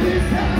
this time.